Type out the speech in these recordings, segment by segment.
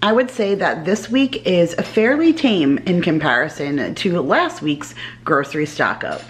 I would say that this week is fairly tame in comparison to last week's grocery stock up.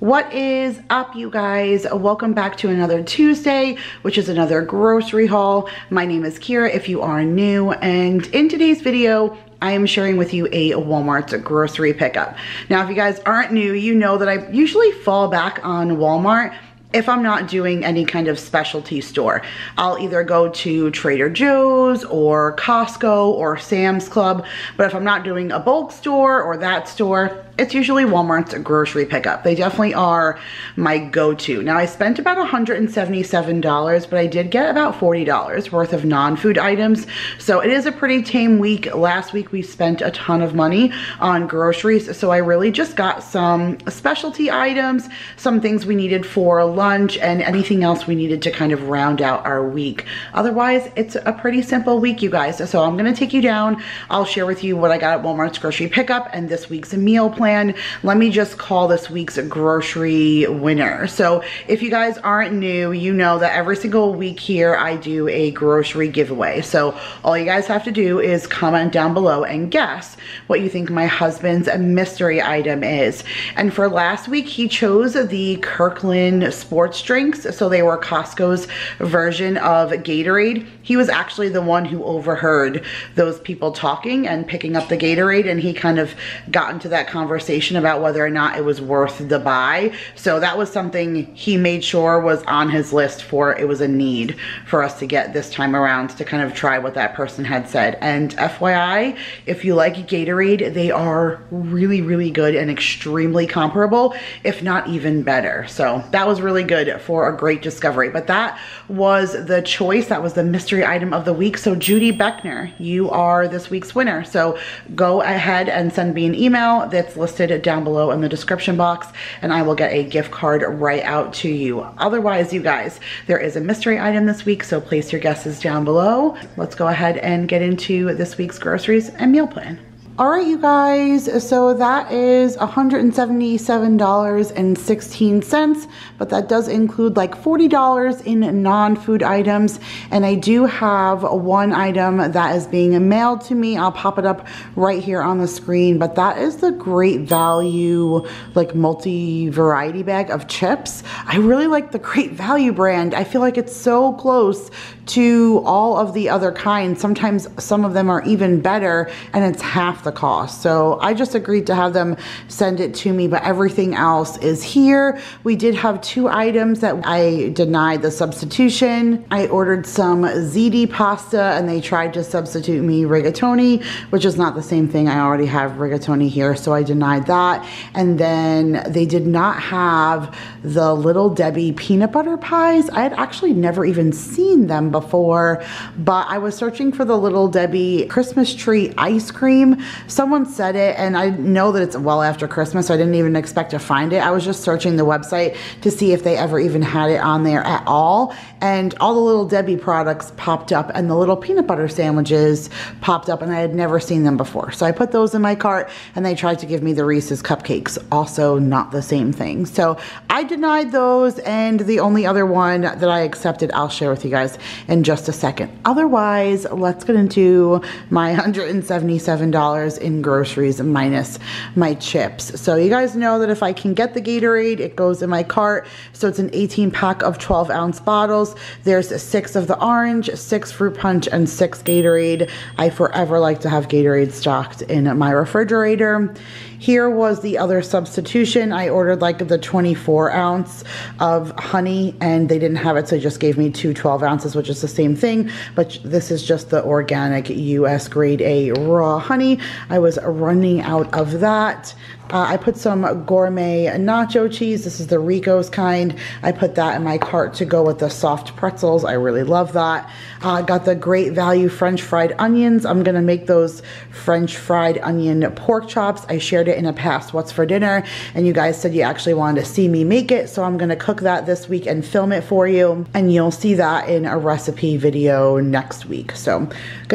What is up you guys? Welcome back to another Tuesday, which is another grocery haul. My name is Kira if you are new and in today's video, I am sharing with you a Walmart grocery pickup. Now, if you guys aren't new, you know that I usually fall back on Walmart if I'm not doing any kind of specialty store. I'll either go to Trader Joe's or Costco or Sam's Club, but if I'm not doing a bulk store or that store, it's usually Walmart's grocery pickup. They definitely are my go-to. Now I spent about $177, but I did get about $40 worth of non-food items. So it is a pretty tame week. Last week we spent a ton of money on groceries. So I really just got some specialty items, some things we needed for lunch and anything else we needed to kind of round out our week. Otherwise, it's a pretty simple week, you guys. So I'm gonna take you down. I'll share with you what I got at Walmart's grocery pickup and this week's meal plan plan, let me just call this week's grocery winner. So if you guys aren't new, you know that every single week here I do a grocery giveaway. So all you guys have to do is comment down below and guess what you think my husband's mystery item is. And for last week, he chose the Kirkland sports drinks. So they were Costco's version of Gatorade. He was actually the one who overheard those people talking and picking up the Gatorade and he kind of got into that conversation conversation about whether or not it was worth the buy. So that was something he made sure was on his list for it was a need for us to get this time around to kind of try what that person had said. And FYI, if you like Gatorade, they are really, really good and extremely comparable, if not even better. So that was really good for a great discovery. But that was the choice. That was the mystery item of the week. So Judy Beckner, you are this week's winner. So go ahead and send me an email that's listed down below in the description box and I will get a gift card right out to you. Otherwise, you guys, there is a mystery item this week, so place your guesses down below. Let's go ahead and get into this week's groceries and meal plan. All right, you guys, so that is $177.16, but that does include like $40 in non-food items. And I do have one item that is being mailed to me. I'll pop it up right here on the screen, but that is the Great Value like multi-variety bag of chips. I really like the Great Value brand. I feel like it's so close to all of the other kinds. Sometimes some of them are even better and it's half the cost. So I just agreed to have them send it to me, but everything else is here. We did have two items that I denied the substitution. I ordered some ziti pasta and they tried to substitute me rigatoni, which is not the same thing. I already have rigatoni here, so I denied that. And then they did not have the Little Debbie peanut butter pies. I had actually never even seen them before, but I was searching for the Little Debbie Christmas tree ice cream. Someone said it, and I know that it's well after Christmas, so I didn't even expect to find it. I was just searching the website to see if they ever even had it on there at all, and all the Little Debbie products popped up, and the little peanut butter sandwiches popped up, and I had never seen them before. So I put those in my cart, and they tried to give me the Reese's cupcakes, also not the same thing. So I denied those, and the only other one that I accepted, I'll share with you guys in just a second. Otherwise, let's get into my $177 in groceries minus my chips. So you guys know that if I can get the Gatorade, it goes in my cart. So it's an 18 pack of 12 ounce bottles. There's six of the orange, six fruit punch, and six Gatorade. I forever like to have Gatorade stocked in my refrigerator. Here was the other substitution. I ordered like the 24 ounce of honey and they didn't have it, so they just gave me two 12 ounces, which is the same thing, but this is just the organic US grade A raw honey. I was running out of that. Uh, I put some gourmet nacho cheese. This is the Rico's kind. I put that in my cart to go with the soft pretzels. I really love that. Uh, got the great value French fried onions. I'm going to make those French fried onion pork chops. I shared it in a past What's for Dinner, and you guys said you actually wanted to see me make it, so I'm to cook that this week and film it for you, and you'll see that in a recipe video next week. So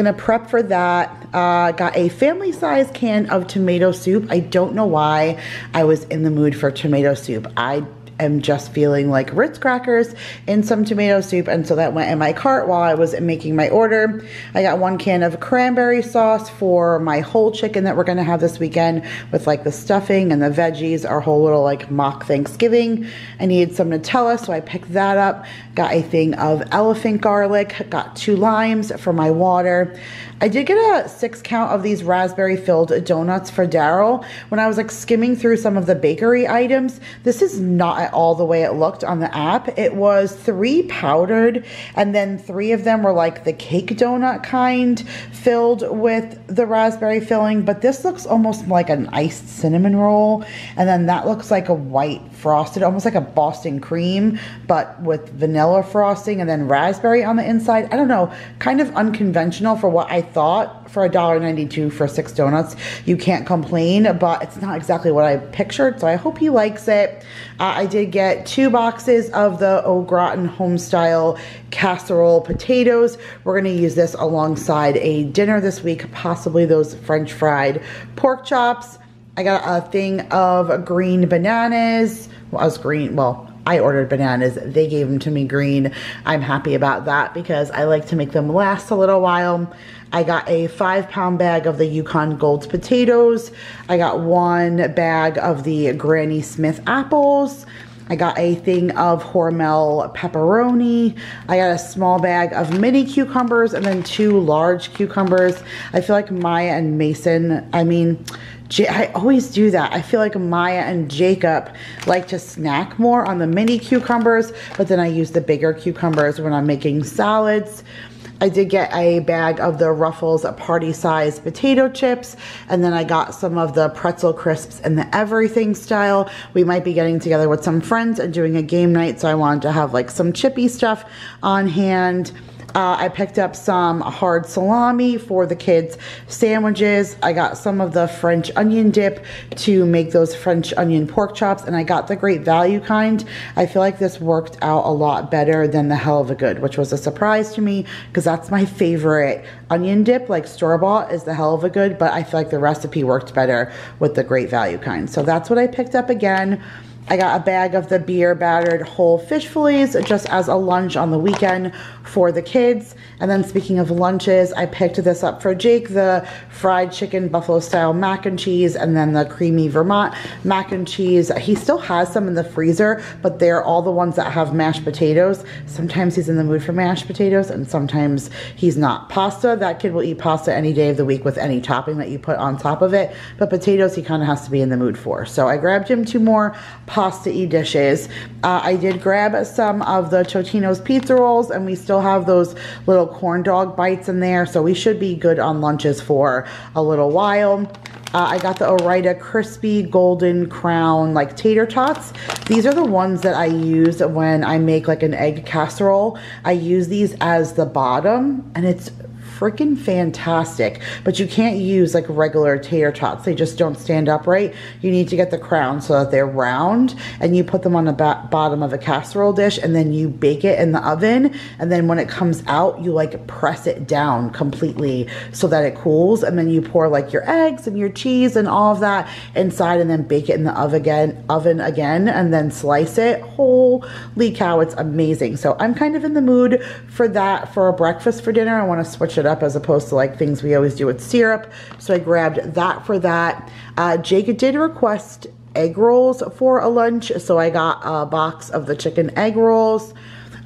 to prep for that. Uh, got a family size can of tomato soup. I don't know why I was in the mood for tomato soup. I am just feeling like Ritz crackers and some tomato soup. And so that went in my cart while I was making my order. I got one can of cranberry sauce for my whole chicken that we're going to have this weekend with like the stuffing and the veggies, our whole little like mock Thanksgiving. I needed some Nutella, so I picked that up. Got a thing of elephant garlic, got two limes for my water. I did get a six count of these raspberry filled donuts for Daryl. When I was like skimming through some of the bakery items, this is not at all the way it looked on the app. It was three powdered and then three of them were like the cake donut kind filled with the raspberry filling, but this looks almost like an iced cinnamon roll. And then that looks like a white frosted, almost like a Boston cream, but with vanilla frosting and then raspberry on the inside. I don't know, kind of unconventional for what I thought for $1.92 for six donuts. You can't complain, but it's not exactly what I pictured, so I hope he likes it. Uh, I did get two boxes of the Au Gratin Homestyle casserole potatoes. We're going to use this alongside a dinner this week, possibly those French fried pork chops. I got a thing of green bananas. Well, I was green, well, I ordered bananas. They gave them to me green. I'm happy about that because I like to make them last a little while. I got a five pound bag of the Yukon Gold potatoes. I got one bag of the Granny Smith apples. I got a thing of Hormel pepperoni. I got a small bag of mini cucumbers and then two large cucumbers. I feel like Maya and Mason, I mean, I always do that. I feel like Maya and Jacob like to snack more on the mini cucumbers, but then I use the bigger cucumbers when I'm making salads. I did get a bag of the Ruffles party size potato chips and then I got some of the pretzel crisps in the everything style. We might be getting together with some friends and doing a game night so I wanted to have like some chippy stuff on hand. Uh, I picked up some hard salami for the kids' sandwiches. I got some of the French onion dip to make those French onion pork chops, and I got the great value kind. I feel like this worked out a lot better than the Heluva Good, which was a surprise to me because that's my favorite onion dip, like store bought, is the Heluva Good, but I feel like the recipe worked better with the great value kind. So that's what I picked up again. I got a bag of the beer battered whole fish fillets just as a lunch on the weekend for the kids. And then speaking of lunches, I picked this up for Jake, the fried chicken buffalo style mac and cheese and then the creamy Vermont mac and cheese. He still has some in the freezer, but they're all the ones that have mashed potatoes. Sometimes he's in the mood for mashed potatoes and sometimes he's not. Pasta, that kid will eat pasta any day of the week with any topping that you put on top of it. But potatoes, he kind of has to be in the mood for. So I grabbed him two more pasta-y dishes. Uh, I did grab some of the Totino's pizza rolls and we still have those little corn dog bites in there. So we should be good on lunches for a little while. Uh, I got the Ore-Ida crispy golden crown like tater tots. These are the ones that I use when I make like an egg casserole. I use these as the bottom and it's freaking fantastic. But you can't use like regular tater tots. They just don't stand upright. You need to get the crown so that they're round and you put them on the bottom of a casserole dish and then you bake it in the oven. And then when it comes out, you like press it down completely so that it cools. And then you pour like your eggs and your cheese and all of that inside and then bake it in the oven again, oven again and then slice it. Holy cow, it's amazing. So I'm kind of in the mood for that for a breakfast for dinner. I want to switch it up as opposed to like things we always do with syrup. So I grabbed that for that. Uh, Jake did request egg rolls for a lunch. So I got a box of the chicken egg rolls.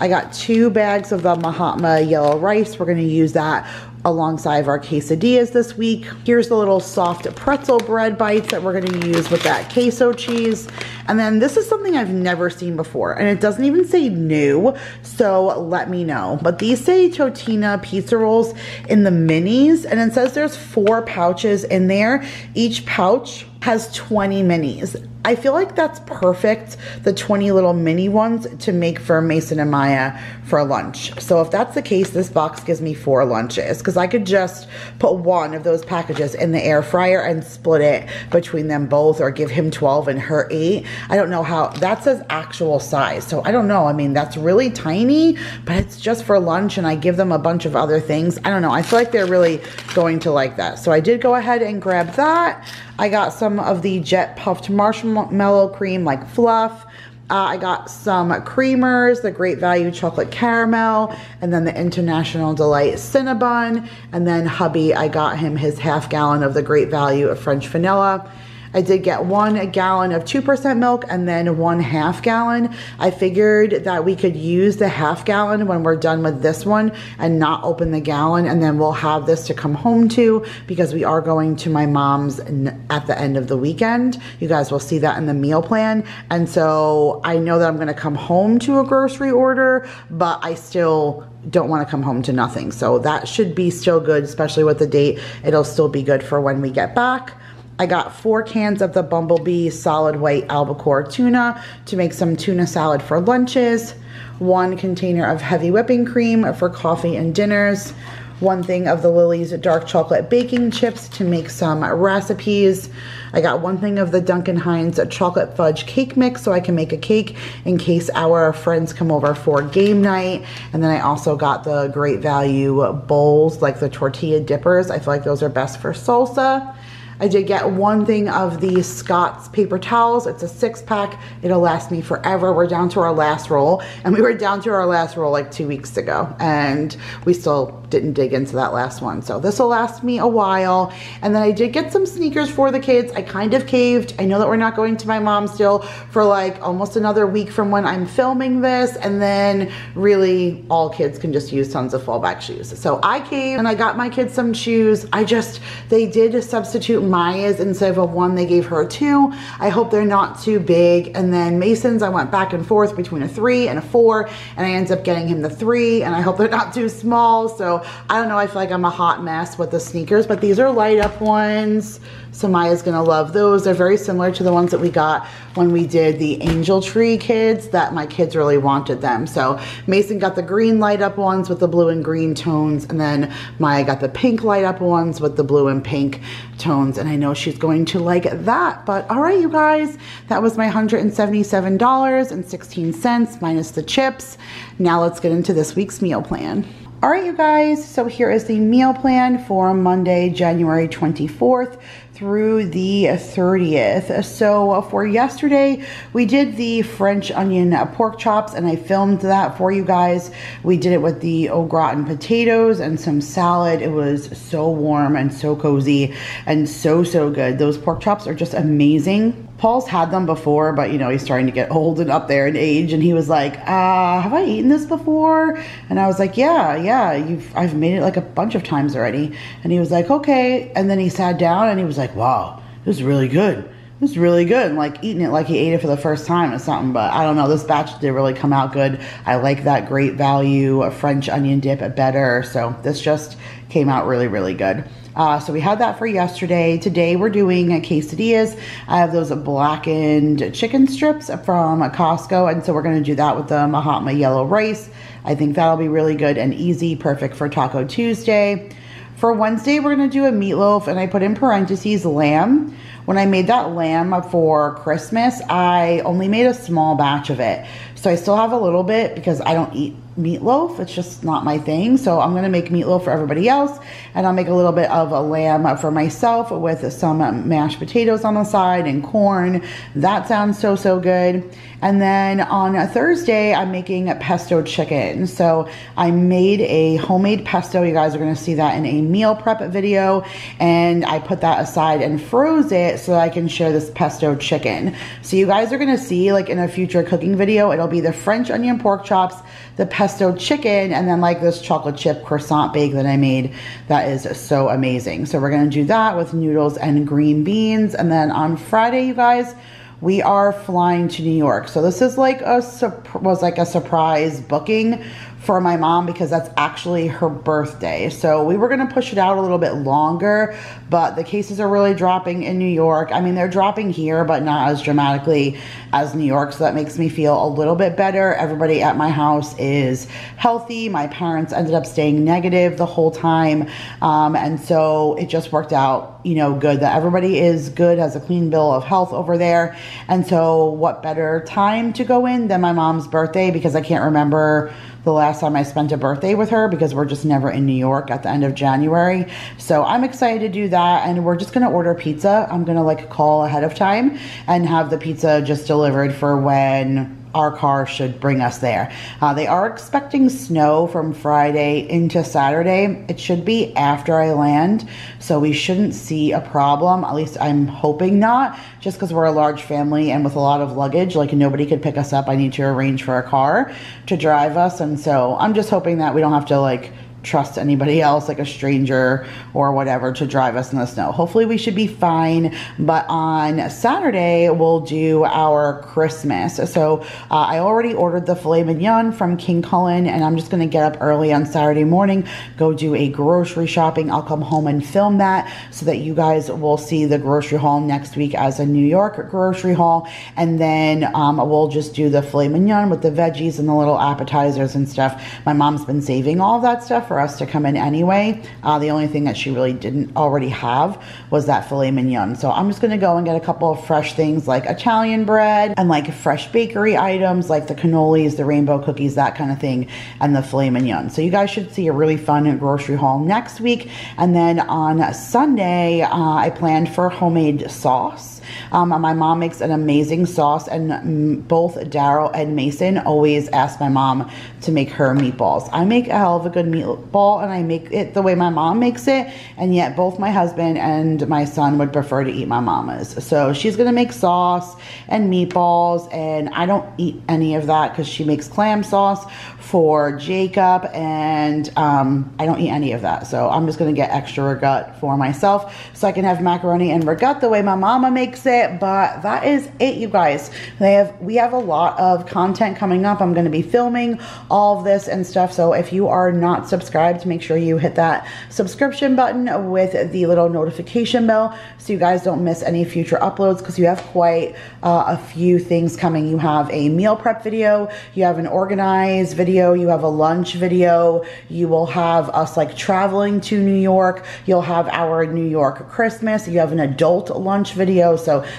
I got two bags of the Mahatma yellow rice. We're going to use that alongside of our quesadillas this week. Here's the little soft pretzel bread bites that we're gonna use with that queso cheese. And then this is something I've never seen before and it doesn't even say new, so let me know. But these say Totina pizza rolls in the minis and it says there's four pouches in there. Each pouch has 20 minis. I feel like that's perfect, the 20 little mini ones to make for Mason and Maya for lunch. So if that's the case, this box gives me four lunches because I could just put one of those packages in the air fryer and split it between them both or give him 12 and her eight. I don't know how, that says actual size. So I don't know. I mean, that's really tiny, but it's just for lunch and I give them a bunch of other things. I don't know. I feel like they're really going to like that. So I did go ahead and grab that. I got some of the Jet Puffed Marshmallow Cream like fluff. Uh, I got some creamers, the Great Value Chocolate Caramel, and then the International Delight Cinnabon. And then hubby, I got him his half gallon of the Great Value of French Vanilla. I did get one gallon of 2% milk and then one half gallon. I figured that we could use the half gallon when we're done with this one and not open the gallon and then we'll have this to come home to because we are going to my mom's at the end of the weekend. You guys will see that in the meal plan. And so I know that I'm gonna come home to a grocery order, but I still don't want to come home to nothing. So that should be still good, especially with the date. It'll still be good for when we get back. I got four cans of the Bumblebee solid white albacore tuna to make some tuna salad for lunches, one container of heavy whipping cream for coffee and dinners, one thing of the Lily's dark chocolate baking chips to make some recipes. I got one thing of the Duncan Hines chocolate fudge cake mix so I can make a cake in case our friends come over for game night. And then I also got the great value bowls like the tortilla dippers. I feel like those are best for salsa. I did get one thing of the Scott's paper towels. It's a six pack. It'll last me forever. We're down to our last roll and we were down to our last roll like two weeks ago and we still didn't dig into that last one. So this will last me a while. And then I did get some sneakers for the kids. I kind of caved. I know that we're not going to my mom still for like almost another week from when I'm filming this. And then really all kids can just use tons of fallback shoes. So I caved and I got my kids some shoes. I just, they did substitute Maya's instead of a one, they gave her a two. I hope they're not too big. And then Mason's, I went back and forth between a three and a four and I ended up getting him the three and I hope they're not too small. So I don't know, I feel like I'm a hot mess with the sneakers, but these are light up ones. So Maya's gonna love those. They're very similar to the ones that we got when we did the Angel Tree kids that my kids really wanted them. So Mason got the green light up ones with the blue and green tones and then Maya got the pink light up ones with the blue and pink tones and I know she's going to like that. But all right, you guys, that was my $177.16 minus the chips. Now let's get into this week's meal plan. All right, you guys, so here is the meal plan for Monday, January 24th through the 30th. So uh, for yesterday, we did the French onion uh, pork chops and I filmed that for you guys. We did it with the au gratin potatoes and some salad. It was so warm and so cozy and so, so good. Those pork chops are just amazing. Paul's had them before, but you know, he's starting to get old and up there in age. And he was like, uh, have I eaten this before? And I was like, yeah, yeah, you've, I've made it like a bunch of times already. And he was like, okay. And then he sat down and he was like, wow, this is really good. It was really good. Like eating it like he ate it for the first time or something. But I don't know. This batch did really come out good. I like that great value French onion dip better. So this just came out really, really good. Uh, so we had that for yesterday. Today we're doing a quesadillas. I have those blackened chicken strips from Costco, and so we're going to do that with the Mahatma yellow rice. I think that'll be really good and easy, perfect for Taco Tuesday. For Wednesday, we're going to do a meatloaf, and I put in parentheses lamb. When I made that lamb for Christmas, I only made a small batch of it. So I still have a little bit because I don't eat meatloaf. It's just not my thing. So I'm going to make meatloaf for everybody else. And I'll make a little bit of a lamb for myself with some um, mashed potatoes on the side and corn. That sounds so, so good. And then on a Thursday, I'm making a pesto chicken. So I made a homemade pesto. You guys are going to see that in a meal prep video. And I put that aside and froze it so I can share this pesto chicken. So you guys are going to see like in a future cooking video, it'll be the French onion pork chops, the pesto chicken, and then like this chocolate chip croissant bake that I made. That is so amazing. So we're to do that with noodles and green beans. And then on Friday, you guys, we are flying to New York. So this is like a was like a surprise booking for my mom because that's actually her birthday. So we were going to push it out a little bit longer, but the cases are really dropping in New York. I mean, they're dropping here, but not as dramatically as New York. So that makes me feel a little bit better. Everybody at my house is healthy. My parents ended up staying negative the whole time. Um, and so it just worked out, you know, good that everybody is good, has a clean bill of health over there. And so what better time to go in than my mom's birthday because I can't remember the last time I spent a birthday with her because we're just never in New York at the end of January. So I'm excited to do that and we're just gonna order pizza. I'm gonna like call ahead of time and have the pizza just delivered for when our car should bring us there. Uh, they are expecting snow from Friday into Saturday. It should be after I land, so we shouldn't see a problem. At least I'm hoping not, just because we're a large family and with a lot of luggage, like nobody could pick us up. I need to arrange for a car to drive us, and so I'm just hoping that we don't have to like trust anybody else, like a stranger or whatever, to drive us in the snow. Hopefully, we should be fine. But on Saturday, we'll do our Christmas. So uh, I already ordered the filet mignon from King Kullen, and I'm just going to get up early on Saturday morning, go do a grocery shopping. I'll come home and film that so that you guys will see the grocery haul next week as a New York grocery haul. And then um, we'll just do the filet mignon with the veggies and the little appetizers and stuff. My mom's been saving all that stuff for us to come in anyway. Uh, the only thing that she really didn't already have was that filet mignon. So I'm just going to go and get a couple of fresh things like Italian bread and like fresh bakery items like the cannolis, the rainbow cookies, that kind of thing, and the filet mignon. So you guys should see a really fun grocery haul next week. And then on Sunday, uh, I planned for homemade sauce. Um, my mom makes an amazing sauce, and both Daryl and Mason always ask my mom to make her meatballs. I make a hell of a good meatball, and I make it the way my mom makes it, and yet both my husband and my son would prefer to eat my mama's. So she's gonna make sauce and meatballs, and I don't eat any of that because she makes clam sauce for Jacob, and um, I don't eat any of that. So I'm just gonna get extra ragout for myself so I can have macaroni and ragout the way my mama makes it. But that is it, you guys. They have we have a lot of content coming up. I'm gonna be filming all of this and stuff. So if you are not subscribed, make sure you hit that subscription button with the little notification bell so you guys don't miss any future uploads because you have quite uh, a few things coming. You have a meal prep video, you have an organized video, you have a lunch video, you will have us like traveling to New York, you'll have our New York Christmas, you have an adult lunch video.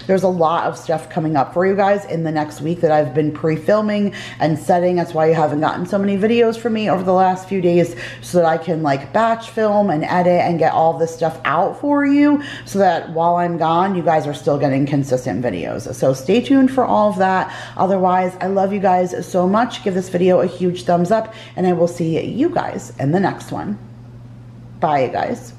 There's a lot of stuff coming up for you guys in the next week that I've been pre-filming and setting. That's why you haven't gotten so many videos from me over the last few days so that I can like batch film and edit and get all this stuff out for you so that while I'm gone, you guys are still getting consistent videos. So stay tuned for all of that. Otherwise, I love you guys so much. Give this video a huge thumbs up and I will see you guys in the next one. Bye, guys.